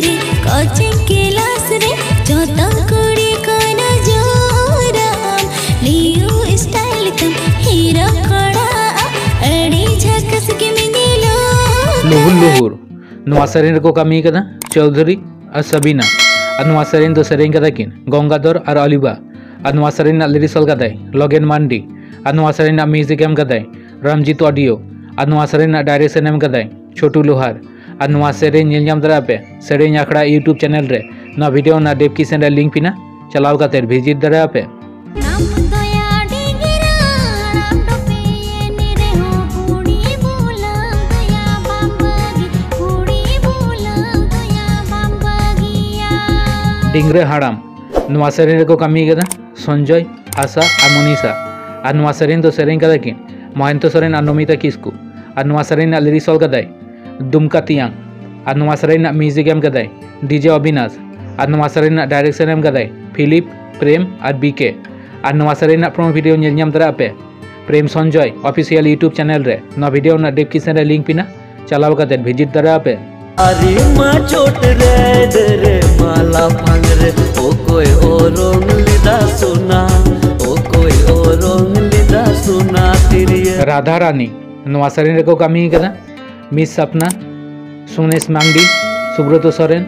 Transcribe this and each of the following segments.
रे coaching class को न जो राम लियो कमी कदा? चौधरी, और सबीना। और तो सरीन गंगाधर और अलिबा। और नुआ सरीन लिरिस कदाई लगेन मांडी। और नुआ म्यूज़िक एम कदाई रामजीत तो ऑडियो और नुआ डायरेक्शन एम कदाई छोटू लोहार। ᱟᱨ ᱱᱚᱣᱟ ᱥᱮᱨᱮᱧ ᱧᱮᱞ ᱧᱟᱢ ᱫᱟᱲᱮᱭᱟᱜᱼᱟ ᱯᱮ ᱥᱮᱨᱮᱧ ᱟᱠᱷᱲᱟ ᱤᱭᱩᱴᱩᱵ ᱪᱮᱱᱮᱞ ᱨᱮ ᱱᱚᱣᱟ ᱵᱷᱤᱰᱤᱭᱳ ᱨᱮᱱᱟᱜ ᱰᱮᱥᱠᱨᱤᱯᱥᱚᱱ ᱨᱮ ᱞᱤᱝᱠ ᱢᱮᱱᱟᱜᱼᱟ ᱪᱟᱞᱟᱣ ᱠᱟᱛᱮ ᱵᱷᱤᱡᱤᱴ ᱫᱟᱲᱮᱭᱟᱜᱼᱟ ᱯᱮ नाम दया डिंगरा नाम टोपे निरे हो कुड़ी बोला दया बांबगी कुड़ी बोला दया बांबगिया ᱰᱤᱝᱨᱮ ᱦᱟᱲᱟᱢ ᱱᱚᱣᱟ ᱥᱮᱨᱮᱧ ᱨᱮᱠᱚ ᱠᱟᱹᱢᱤ ᱠᱟᱫᱟ ᱥᱚᱧᱡᱚᱭ ᱟᱥᱟ ᱟᱨ ᱢᱚᱱᱤᱥᱟ ᱟᱨ ᱱᱚᱣᱟ ᱥᱮᱨᱮᱧ ᱫᱚ दुमका तियांग और म्यूज़िक एम कदाय डीजे अविनाश और नवा डायरेक्शन एम कदाय फिलिप प्रेम और बीके और नवा प्रोमो भिडियो नेम पे Prem Sanjay official YouTube channel रे ना वीडियो ना डिस्क्रिप्शन रे लिंक पिना चलाव का देन विज़िट दरा पे अरे मा चोट रे दरे माला फंग रे ओ कोई और लिदा सुना ओ कोई और लिदा सुना तिरिया राधा रानी नवासरी रे को कमी कदा मिस सपना सुनेश मांगडी सुब्रत सोरेन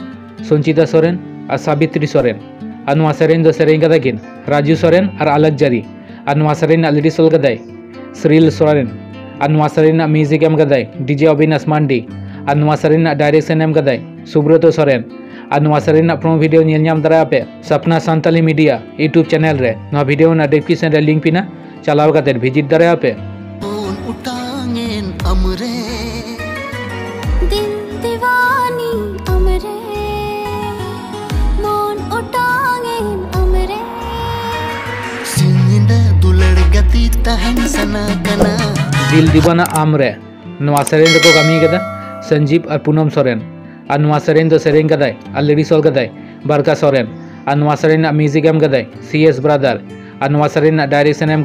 संचिता सोरेन और सावित्री सोरेन और कदा किन राजू सोरेन और अलग जारी और नवा सेरेन लिरिक्स ओल कदाई श्रील सोरेन और सेरेन म्यूज़िक एम कदाई डीजे अविनाश मांडी और सेरेन डायरेक्शन एम कदाई सुब्रत सोरेन और सेरेन प्रोमो वीडियो नेल नाम दारा पे Sapna Santali media YouTube channel ना डिस्क्रिप्शन रे लिंक पिना चलाव कते विज़िट दारा उटांगेन अमरे सना दिल दीवाना आम रे नवा सेरेन रेको कामी संजीव और पूनम सोरेन। और लिरिक्स ओल कदाई बरका सोरेन। और म्यूज़िक एम सी एस ब्रदर। और नवा सेरेन ना डायरेक्शन एम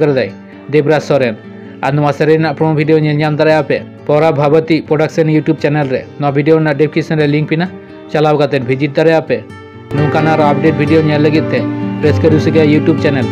देवराज सोरेन। और नवा सेरेन ना प्रोमो नाम दारा पे परा भावती प्रोडक्शन यूट्यूब चैनल रे। ना डिस्क्रिप्शन लिंक पिना। चलाव विज़िट दारा पे नौकाना अपडेट वीडियो नेल लगित ते। प्रेस करू से यूट्यूब चैनल।